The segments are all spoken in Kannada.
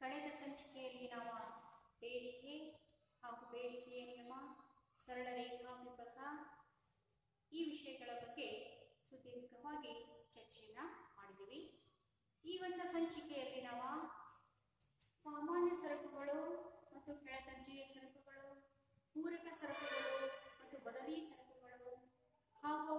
ಕಳೆದ ಸಂಚಿಕೆಯಲ್ಲಿ ನಾವು ಬೇಡಿಕೆ ಹಾಗೂ ಬೇಡಿಕೆಯ ನಿಯಮ, ಸರಳ ರೇಖಾ ವಿಭಾಗ ಈ ವಿಷಯಗಳ ಬಗ್ಗೆ ಸುದೀರ್ಘವಾಗಿ ಚರ್ಚೆಯನ್ನು ಮಾಡಿದ್ದೀವಿ. ಈ ಒಂದು ಸಂಚಿಕೆಯಲ್ಲಿ ನಾವು ಸಾಮಾನ್ಯ ಸರಕುಗಳು ಮತ್ತು ಕೆಳದರ್ಜೆಯ ಸರಕುಗಳು, ಪೂರಕ ಸರಕುಗಳು ಮತ್ತು ಬದಲಿ ಸರಕುಗಳು ಹಾಗೂ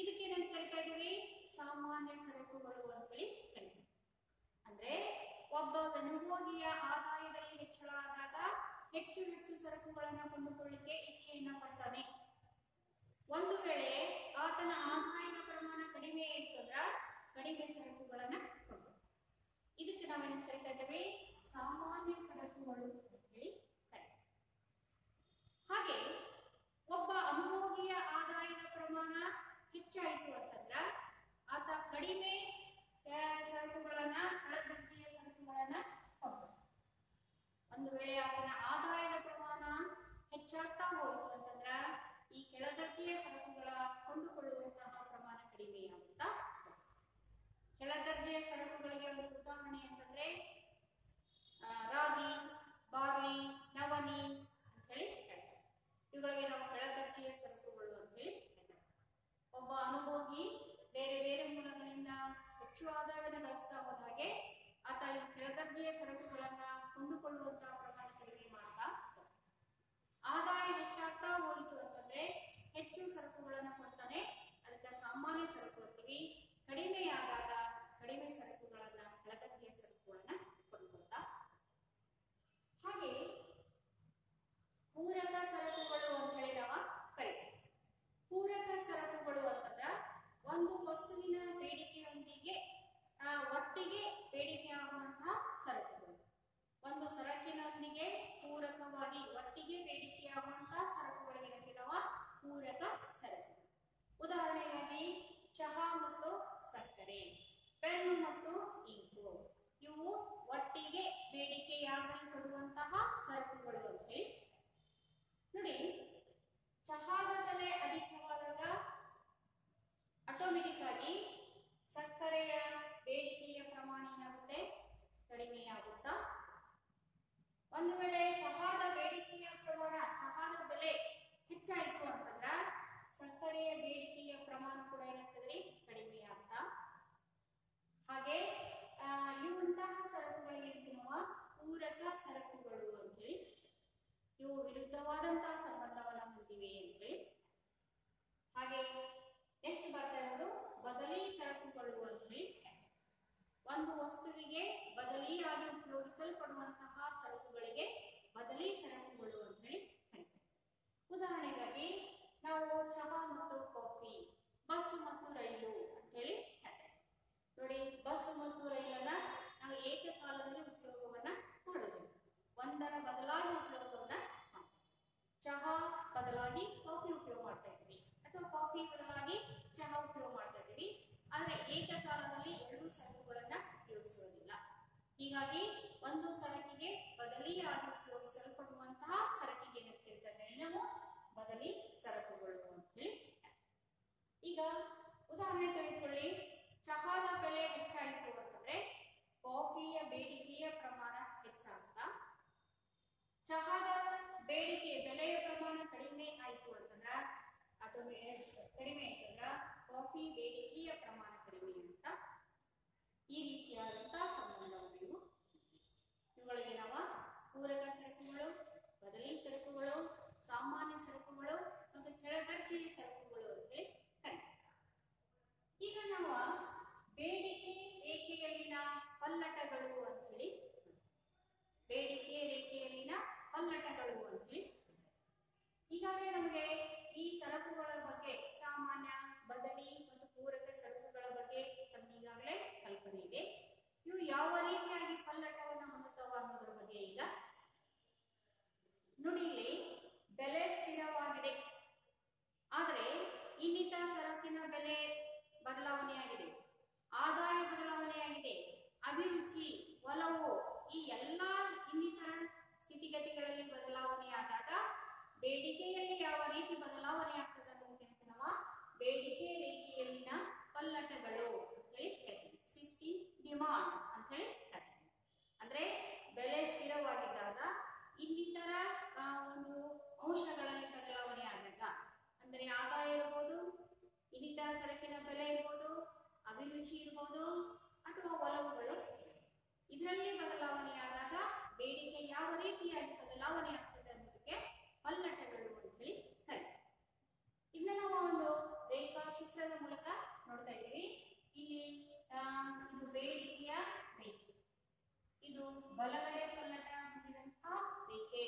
ಇದಕ್ಕೆ ಏನಂತ ಕರಿತಾ ಇದ್ದೀವಿ? ಸಾಮಾನ್ಯ ಸರಕುಗಳು ಅಂತ ಹೇಳಿ ಕರಿತೀವಿ. ಅಂದ್ರೆ ಒಬ್ಬ ಬೆನ್ನುರೋಗಿಯ ಆದಾಯದಲ್ಲಿ ಹೆಚ್ಚಳ ಆದಾಗ ಹೆಚ್ಚು ಹೆಚ್ಚು ಸರಕುಗಳನ್ನ ಕೊಂಡುಕೊಳ್ಳಿಕ್ಕೆ ಇಚ್ಛೆಯನ್ನ ಪಡ್ತಾನೆ. ಒಂದು ವೇಳೆ ಆತನ ಆದಾಯದ ಪ್ರಮಾಣ ಕಡಿಮೆ ಇರ್ತದ್ರ ಕಡಿಮೆ ಸರಕುಗಳನ್ನ ಕೊಂಡು ಇದಕ್ಕೆ ನಾವೇನು ಕರಿತಾ ಇದ್ದೇವೆ? ಸಾಮಾನ್ಯ ಸರಕುಗಳು. Amen. ಭಾರತೀಯ ಸರಕುಗಳನ್ನ ಕೊಂಡುಕೊಳ್ಳುವಂತಹ ಹೀಗಾಗಿ ಒಂದು ಸರಕಿಗೆ ಬದಲಿಯಾಗಿ ಉಪಯೋಗಿಸಲ್ಪಡುವಂತಹ ಸರಕಿಗೆ ನಿಂತಿರ್ತದೆ ಎಲ್ಲವೂ ಬದಲಿ ಸರಕುಗಳು ಅಂತ ಹೇಳಿ. ಈಗ ಉದಾಹರಣೆ ತೆಗೆದು ನೋಡಿ ಬೆಲೆ ಸ್ಥಿರವಾಗಿದೆ. ಆದರೆ ಇನ್ನಿತ ಸರಕಿನ ಬೆಲೆ ಬದಲಾವಣೆಯಾಗಿದೆ. ಆದಾಯ ಬದಲಾವಣೆಯಾಗಿದೆ. ಅಭಿರುಚಿ, ಒಲವು ಈ ಎಲ್ಲಾ ಇನ್ನಿತರ ಸ್ಥಿತಿಗತಿಗಳಲ್ಲಿ ಬದಲಾವಣೆಯಾದಾಗ ಬೇಡಿಕೆಯಲ್ಲಿ ಯಾವ ರೀತಿ ಬದಲಾವಣೆ ಆಗ್ತದೆ ಅನ್ನೋದಕ್ಕೆ ನಾವು ಬೇಡಿಕೆ ರೇಖೆಯಲ್ಲಿನ ಪಲ್ಲಟಗಳು ಅಂತ ಹೇಳಿ ಹೇಳ್ತೀವಿ ಸಿಫ್ಟಿ ಡಿಮಾಂಡ್ ಅಂತ ಹೇಳಿ ಹೇಳ್ತೀವಿ ಅಂದ್ರೆ ಬೆಲೆ ಸ್ಥಿರವಾಗಿದ್ದಾಗ ಇನ್ನಿತರ ಆ, ಒಂದು ಅಂಶಗಳಲ್ಲಿ ಬದಲಾವಣೆ ಆದಾಗ ಅಂದರೆ ಆದಾಯ ಇರ್ಬೋದು ಇನ್ನಿತರ ಸರಕಿನ ಬೆಲೆ ಇರ್ಬೋದು ಅಭಿರುಚಿ ಇರ್ಬೋದು ಅಥವಾ ಒಲವುಗಳು ಇದರಲ್ಲಿ ಬದಲಾವಣೆ ಆದಾಗ ಬೇಡಿಕೆ ಯಾವ ರೀತಿಯಾಗಿ ಬದಲಾವಣೆ ಆಗ್ತದೆ ಅನ್ನೋದಕ್ಕೆ ಪಲ್ಲಟಗಳು ಅಂತ ಹೇಳಿ ಕರೀತಾರೆ ಇದನ್ನ ನಾವು ಒಂದು ರೇಖಾಚಿತ್ರದ ಮೂಲಕ ನೋಡ್ತಾ ಇದ್ದೀವಿ ಇಲ್ಲಿ ಆ, ಇದು ಬೇಡಿಕೆಯ ರೇಖೆ ಇದು ಬಲಗಡೆ ಪಲ್ಲಟ ಹೊಂದಿದಂತಹ ರೇಖೆ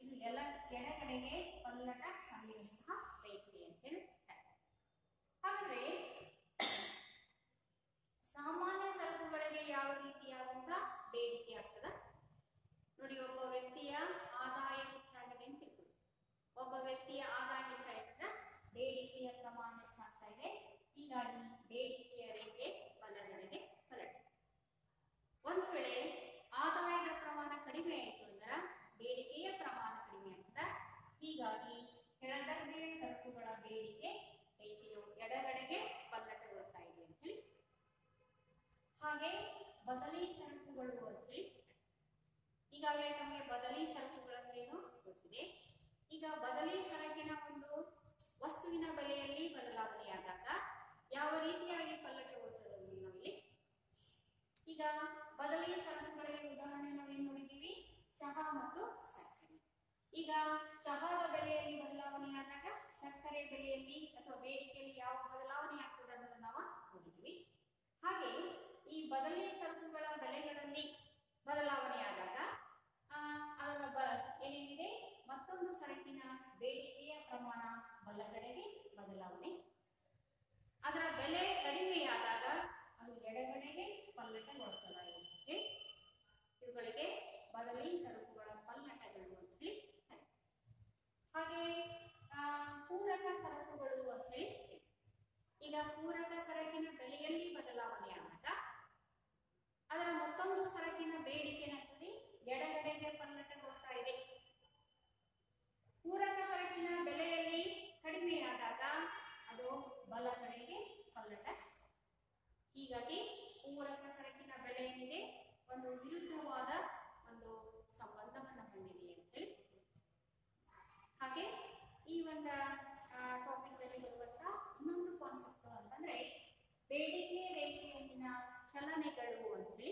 ಇದು ಎಲ್ಲ ಎಡಗಡೆಗೆ ಪಲ್ಲಟ ಹೊಂದಿದಂತಹ ರೇಖೆ ಅಂತ ಹೇಳಿ ಕರೀತಾರೆ. ಹಾಗಾದ್ರೆ ಸಾಮಾನ್ಯ ಸರಕುಗಳಿಗೆ ಯಾವ ರೀತಿಯಾದಂತಹ ಬೇಡಿಕೆ ಆಗ್ತದ ನೋಡಿ ಒಬ್ಬ ವ್ಯಕ್ತಿಯ ಆದಾಯ ಹೆಚ್ಚಾಗಿದೆ ಅಂತ ತಿಳ್ಕೊಳ್ಳಿ ಒಬ್ಬ ವ್ಯಕ್ತಿಯ ಆದಾಯ ಹೆಚ್ಚಾಯ್ತದ ಬೇಡಿಕೆಯ ಪ್ರಮಾಣ ಹೆಚ್ಚಾಗ್ತಾ ಇದೆ ಹೀಗಾಗಿ ಬೇಡಿಕೆಯ ರೇಖೆ ಬಲಗಡೆಗೆ ಪಲಟ ಒಂದು ವೇಳೆ ಆದಾಯದ ಪ್ರಮಾಣ ಕಡಿಮೆ ಆಯಿತು ಅಂದ್ರೆ ಬೇಡಿಕೆಯ ಪ್ರಮಾಣ ಕಡಿಮೆ ಆಗ್ತದ ಹೀಗಾಗಿ ಕೆಳದರ್ಜೆಯ ಸರಕುಗಳ ಬೇಡಿಕೆ ರೇಖೆಯು ಎಡಗಡೆಗೆ ಪಲ್ಲಟಗೊಳ್ತಾ ಇದೆ ಅಂತ ಹೇಳಿ ಹಾಗೆ ಬದಲಿ ಸರಕುಗಳು ಅಂದ್ರೆ ಈಗಾಗಲೇ ನಮಗೆ ಬದಲಿ ಸರಕುಗಳಂದ್ರೇನು ಗೊತ್ತಿದೆ. ಈಗ ಬದಲಿ ಸರಕಿನ ಒಂದು ವಸ್ತುವಿನ ಬೆಲೆಯಲ್ಲಿ ಬದಲಾವಣೆಯಾದಾಗ ಯಾವ ರೀತಿಯಾಗಿ ಅನ್ನೋದು ನಾವಿಲ್ಲಿ ಈಗ ಬದಲಿ ಸರಕುಗಳಿಗೆ ಉದಾಹರಣೆ ನಾವೇನ್ ನೋಡಿದ್ದೀವಿ? ಚಹಾ ಮತ್ತು ಸಕ್ಕರೆ. ಈಗ ಚಹಾದ ಬೆಲೆಯಲ್ಲಿ ಬದಲಾವಣೆಯಾದಾಗ ಸಕ್ಕರೆ ಬೆಲೆಯಲ್ಲಿ ಅಥವಾ ಬೇಡಿಕೆಯಲ್ಲಿ ಯಾವ ಬದಲಾವಣೆ ಆಗ್ತದೆ ಅನ್ನೋದನ್ನ ನಾವು ನೋಡಿದ್ದೀವಿ ಹಾಗೆ ಈ ಬದಲಿ ಸರಕುಗಳ ಬೆಲೆಗಳಲ್ಲಿ ಬದಲಾವಣೆಯಾದಾಗ ಅದರ ಬ, ಏನೇನಿದೆ? ಮತ್ತೊಂದು ಸರಕಿನ ಬೇಡಿಕೆಯ ಪ್ರಮಾಣ ಬಲಗಡೆಗೆ ಬದಲಾವಣೆ. ಅದರ ಬೆಲೆ ಕಡಿಮೆಯಾದಾಗ ಅದು ಎಡಗಡೆಗೆ ಪಲ್ಲಟಗೊಳ್ತದ ಇರುತ್ತೆ ಇವುಗಳಿಗೆ ಬದಲಿ ಸರಕುಗಳ ಪಲ್ಲಟಗಳು ಅಂತ ಹೇಳಿ ಕರೀತಾರೆ. ಹಾಗೆ ಆ, ಪೂರಕ ಸರಕುಗಳು ಅಂತ ಹೇಳಿ ಈಗ ಪೂರಕ ಸರಕಿನ ಬೆಲೆಯಲ್ಲಿ ಬದಲಾವಣೆ ಆದಾಗ ಅದರ ಮತ್ತೊಂದು ಸರಕಿನ ಬೇಡಿಕೆ ಏನಾಗ್ತದೆ ಎಡಗಡೆಗೆ ಪಲ್ಲಟಗೊಳ್ತಾ ಇದೆ ಪೂರಕ ಸರಕಿನ ಬೆಲೆಯಲ್ಲಿ ಕಡಿಮೆಯಾದಾಗ ಅದು ಬಲಗಡೆಗೆ ಪಲ್ಲಟ ಹೀಗಾಗಿ ಪೂರಕ ಸರಕಿನ ಬೆಲೆ ಏನಿದೆ ಒಂದು ವಿರುದ್ಧವಾದ ಒಂದು ಸಂಬಂಧವನ್ನು ಹೊಂದಿದೆ ಅಂತ ಹೇಳಿ ಹಾಗೆ ಈ ಒಂದು ಟಾಪಿಕ್ ಅಲ್ಲಿ ಬರುವಂತ ಇನ್ನೊಂದು ಕಾನ್ಸೆಪ್ಟ್ ಅಂತಂದ್ರೆ ಬೇಡಿಕೆ ರೇಖೆಯಲ್ಲಿನ ಚಲನೆಗಳು ಅಂತ ಹೇಳಿ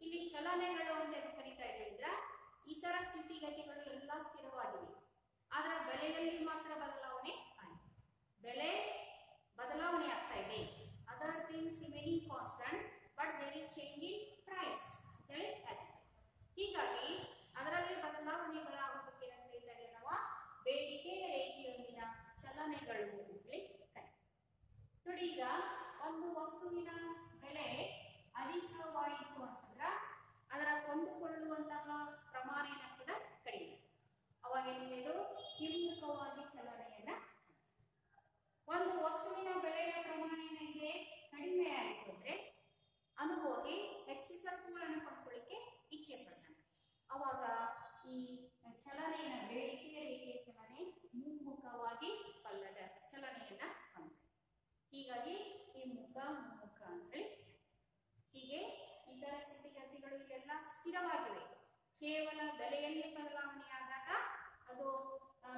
ಇಲ್ಲಿ ಚಲನೆಗಳು ಅಂತ ಎದಕ್ಕೆ ಕರೀತಾ ಇದ್ದೀವಿಂದ್ರ ಇತರ ಸ್ಥಿತಿಗತಿಗಳು ಎಲ್ಲ ಸ್ಥಿರವಾಗಿವೆ ಆದ್ರೆ ಬೆಲೆಯಲ್ಲಿ ಮಾತ್ರ ಬದಲಾವಣೆ ಆಗಿದೆ. ಬೆಲೆ ಬದಲಾವಣೆ ಆಗ್ತಾ ಇದೆ. Other things remaining constant but there is change in price ಹೇಳಿ ಹೇಳ್ತಾರೆ. ಹೀಗಾಗಿ ಅದರಲ್ಲಿ ಬದಲಾವಣೆಗಳಾಗುವುದಕ್ಕೆ ಏನಂತ ಹೇಳಿದಾಗ ನಾವು ಬೇಡಿಕೆ ರೇಖೆಯೊಂದಿನ ಚಲನೆಗಳು ಅಂತ ಹೇಳಿ ಕರೀತಾರೆ. ನೋಡಿ ಈಗ ಒಂದು ವಸ್ತುವಿನ ಬೆಲೆ ಅಧಿಕವಾಯಿತು ಅಂತಂದ್ರ ಅದರ ಕೊಂಡುಕೊಳ್ಳುವಂತಹ ಪ್ರಮಾಣ ಏನಾಗ್ತದ ಕಡಿಮೆ ಅವಾಗ ಏನಿದೆ ಹಿಮ್ಮುಖವಾಗಿ ಚಲನೆಯನ್ನ ಒಂದು ವಸ್ತುವಿನ ಬೆಲೆಯ ಪ್ರಮಾಣ ಏನಾಗಿದೆ ಕಡಿಮೆ ಆಯಿತು ಅಂದ್ರೆ ಅನುಭೋಗಿ ಹೆಚ್ಚು ಸರಕುಗಳನ್ನು ಕೊಂಡ್ಕೊಳ್ಳಿಕ್ಕೆ ಇಚ್ಛೆ ಪಡ್ತಾನೆ ಅವಾಗ ಈ ಚಲನೆಯನ್ನ ಬೇಡಿಕೆಯ ರೇಖೆಯ ಚಲನೆ ಮುಮ್ಮುಖವಾಗಿ ಪಲ್ಲಟ ಚಲನೆಯನ್ನ ಹೊಂದಿದೆ ಹೀಗಾಗಿ ಈ ಮುಖ ಮುಮ್ಮುಖ ಅಂತ ಹೇಳಿ ಹೀಗೆ ಇತರ ಸ್ಥಿತಿಗತಿಗಳು ಇವೆಲ್ಲ ಸ್ಥಿರವಾಗಿವೆ. ಕೇವಲ ಬೆಲೆಯಲ್ಲಿ ಬದಲಾವಣೆ ಆದಾಗ ಅದು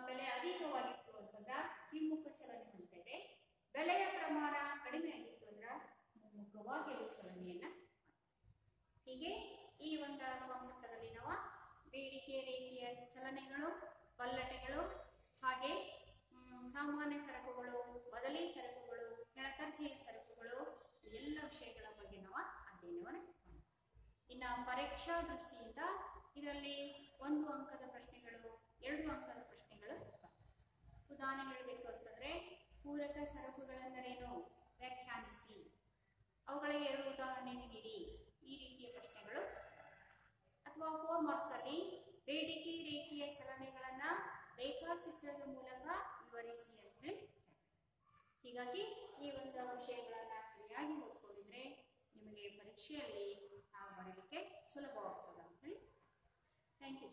ಬೆಲೆ ಅಧಿಕವಾಗಿತ್ತು ಅಂತಂದ್ರ ಹಿಮ್ಮುಖ ಚಲನೆ ಹೊಂದಿದೆ ಬೆಲೆಯ ಪ್ರಮಾಣ ಕಡಿಮೆ ಆಗಿತ್ತು ಅಂದ್ರ ಮುಮ್ಮುಖವಾಗಿ ಅದು ಚಲನೆಯನ್ನ. ಹೀಗೆ ಈ ಒಂದು ಕಾನ್ಸೆಪ್ಟಲ್ಲಿ ನಾವು ಬೇಡಿಕೆ ರೀತಿಯ ಚಲನೆಗಳು ಪಲ್ಲಟೆಗಳು ಹಾಗೆ ಸಾಮಾನ್ಯ ಸರಕುಗಳು, ಬದಲಿ ಸರಕುಗಳು ಕೆಳದರ್ಜೆಯ ಸರಕುಗಳು ಎಲ್ಲ ವಿಷಯಗಳ ಬಗ್ಗೆ ನಾವು ಅಧ್ಯಯನವನ್ನು ಇನ್ನು ಪರೀಕ್ಷಾ ದೃಷ್ಟಿಯಿಂದ ಇದರಲ್ಲಿ ಒಂದು ಅಂಕದ ಪ್ರಶ್ನೆಗಳು, ಎರಡು ಅಂಕದ ಪ್ರಶ್ನೆಗಳು ಉದಾಹರಣೆ ಹೇಳಬೇಕು ಅಂತಂದ್ರೆ, ಪೂರಕ ಸರಕುಗಳೆಂದರೇನು? ವ್ಯಾಖ್ಯಾನಿಸಿ. ಅವುಗಳಿಗೆ ಎರಡು ಉದಾಹರಣೆ ನೀಡಿ. ಈ ರೀತಿಯ ಪ್ರಶ್ನೆಗಳು ಅಥವಾ ಫೋರ್ ಮಾರ್ಕ್ಸ್ ಅಲ್ಲಿ ಬೇಡಿಕೆ ರೇಖೆಯ ಚಲನೆಗಳನ್ನ ರೇಖಾಚಿತ್ರದ ಮೂಲಕ ವಿವರಿಸಿ ಅಂತ ಹೀಗಾಗಿ ಈ ಒಂದು ವಿಷಯಗಳನ್ನ ಸರಿಯಾಗಿ ಓದ್ಕೊಂಡಿದ್ರೆ ನಿಮಗೆ ಪರೀಕ್ಷೆಯಲ್ಲಿ ನಾವು ಬರಲಿಕ್ಕೆ ಸುಲಭವಾಗ್ತದೆ ಅಂತ ಹೇಳಿ ಥ್ಯಾಂಕ್ ಯು